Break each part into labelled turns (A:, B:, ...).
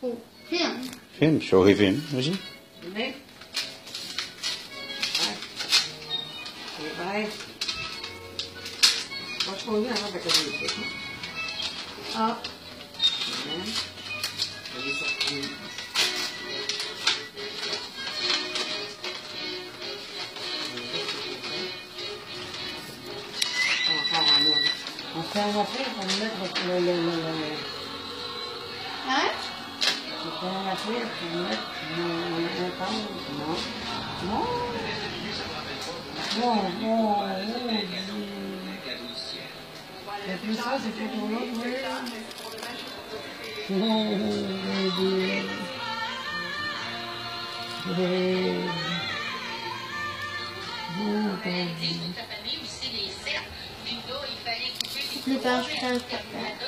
A: Oh, film.
B: Film, show film, vas-y.
C: Nee. Bye. Was gewoon nu aan lekker doen.
A: Ah,
C: On fait un après pour mettre le, le, le, le, le, le pain. Non. Non. Bon, bon, bon. Et puis ça, c'est pour l'autre, oui. Oh, baby. Hey. Oh, baby.
A: Le page 34.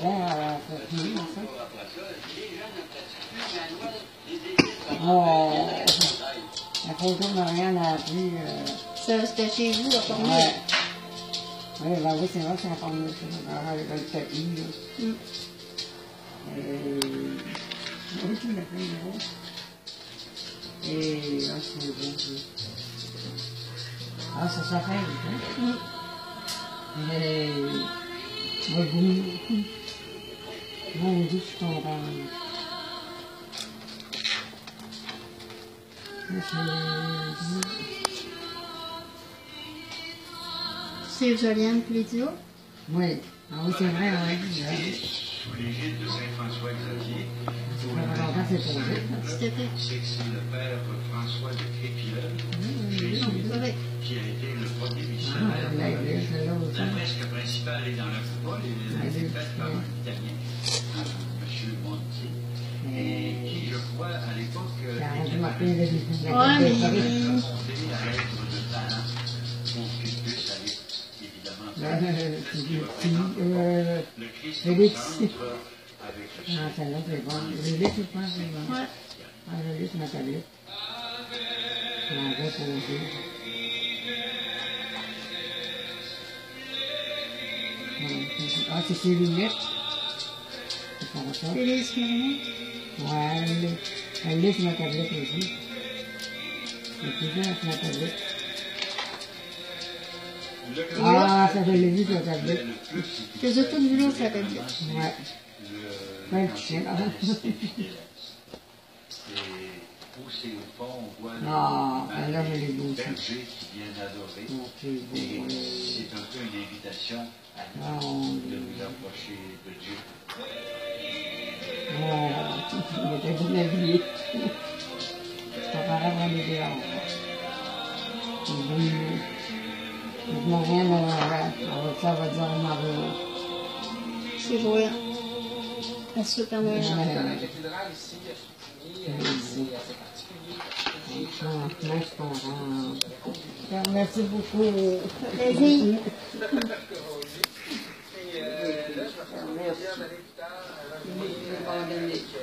C: cher à faire finir, ça. Oh, la photo appris. Euh,
A: Ça, c'était chez vous, à Portneuf.
C: ouais. Oui, ben oui, c'est vrai c'est ça. Ah, le le tapis, là.
A: Mm.
C: Euh, oui, tu l'as fait, gros. Et là, c'est bon, ça. Ah, ça s'appelle, hein?
A: Mm.
C: Et... bon. Là, c'est-
A: Joliane Plédio.
C: Oui, ah oui, c'est vrai, oui. oui.
D: Sous l'égide de Saint François Xavier,
C: c'est
D: le père François de Crépillon, Jésus,
A: Oui.
D: qui faire.
C: euh,
D: Le Christ
C: et
D: au
C: des
D: centre
C: petits.
D: avec le
C: Ah, celle-là, c'est bon. Je l'ai, je pense, c'est bon.
A: Ouais.
C: Ah, je l'ai sur ma tablette. Je l'avais posé. Ouais, c'est- Ah, c'est ses lunettes. L'est sur ma tablette aussi. C'est toujours sur ma tablette. Ah, ça, l'ai vu sur la tablette.
A: Les tablette.
C: Ouais. Ouais, le. Ah, Ah,
D: le
C: là, je l'ai vu aussi.
D: berger qui
C: Dieu,
D: Et c'est un peu une invitation à
C: Ah,
D: nous de nous approcher de Dieu.
C: Habillé. Ça paraît vraiment dehors. Il brille. Il n'a rien à ça, va dire un.
A: C'est joyeux. La super Noël.
C: Ouais.
E: cathédrale ici, à Chicoutimi, c'est assez particulier.
C: Franchement, je suis contente. Merci beaucoup.
A: Vas-y.
E: Et